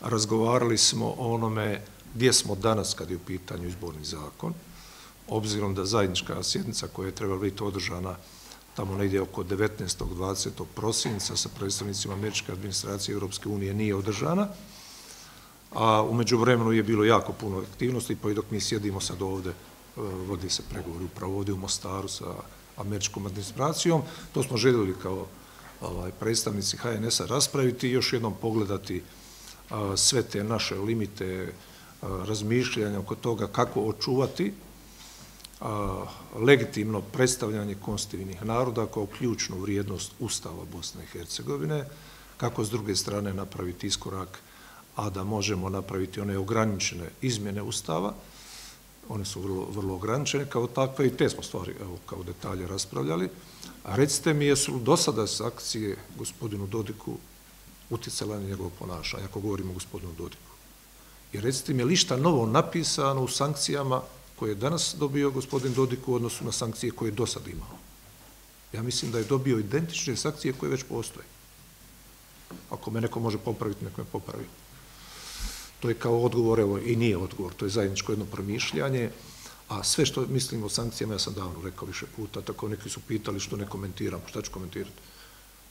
razgovarali smo o onome gdje smo danas kad je u pitanju izborni zakon, obzirom da zajednička sjednica koja je trebala biti održana tamo negdje oko 19. 20. prosinca sa predstavnicima američke administracije Europske unije nije održana, a umeđu vremenu je bilo jako puno aktivnosti, pa i dok mi sjedimo sad ovde, e, vodi se pregovori upravo ovdje u Mostaru sa američkom administracijom, to smo željeli kao ovaj, predstavnici HNS-a raspraviti i još jednom pogledati sve te naše limite razmišljanja oko toga kako očuvati legitimno predstavljanje konstitivnih naroda kao ključnu vrijednost Ustava Bosne i Hercegovine, kako s druge strane napraviti iskorak, a da možemo napraviti one ograničene izmjene Ustava, one su vrlo, vrlo ograničene kao takve i te smo stvari evo, kao detalje raspravljali. A recite mi, jesu do sada s akcije gospodinu Dodiku uticala na njegovo ponašanje, ako govorimo o gospodinu Dodiku? I recite mi, je li šta novo napisano u sankcijama koje je danas dobio gospodin Dodik u odnosu na sankcije koje je do sada imao? Ja mislim da je dobio identične sankcije koje već postoje. Ako me neko može popraviti, neko me popravi. To je kao odgovor, evo, i nije odgovor, to je zajedničko jedno promišljanje, a sve što mislim o sankcijama, ja sam davno rekao više puta, tako neki su pitali što ne komentiram, šta ću komentirati?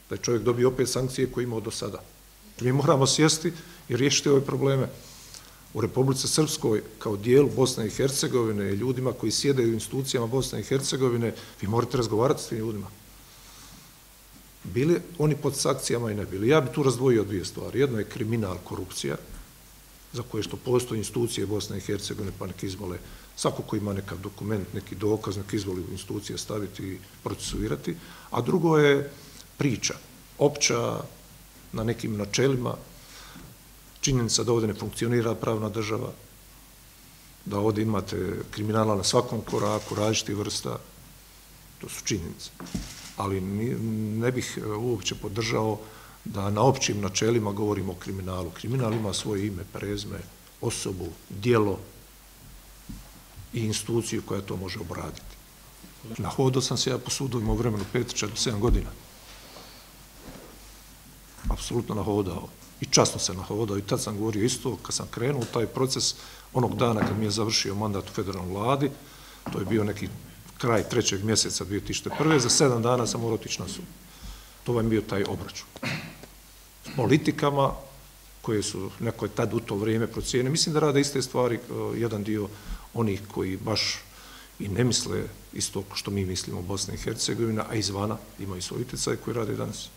Da je čovjek dobio opet sankcije koje imao do sada. Mi moramo sjesti i riješiti ove probleme u Republice Srpskoj kao dijelu Bosne i Hercegovine i ljudima koji sjede u institucijama Bosne i Hercegovine, vi morate razgovarati s tim ljudima. Bili oni pod sankcijama i ne bili. Ja bi tu razdvojio dvije stvari. Jedno je kriminal, korupcija, za koje što postoje institucije Bosne i Hercegovine, pa neki izvole, svako ko ima nekav dokument, neki dokaz, neki izvoli u institucije staviti i procesuirati, a drugo je priča, opća, na nekim načelima, činjenica da ovdje ne funkcionira pravna država, da ovdje imate kriminala na svakom koraku, različitih vrsta, to su činjenice. Ali ne bih e, uopće podržao da na općim načelima govorimo o kriminalu. Kriminal ima svoje ime, prezme, osobu, dijelo i instituciju koja to može obraditi. Nahodao sam se ja po sudovima u vremenu 5-7 godina. Apsolutno nahodao. I časno se nahodao. I tad sam govorio isto, kad sam krenuo taj proces, onog dana kad mi je završio mandat u federalnom vladi, to je bio neki kraj trećeg mjeseca 2001. Za sedam dana sam morao otići na sud. To vam bio taj obračun S politikama koje su neko je tad u to vrijeme procijene. Mislim da rade iste stvari, e, jedan dio onih koji baš i ne misle isto što mi mislimo u Bosni i Hercegovina, a izvana imaju svoj utjecaj koji rade danas.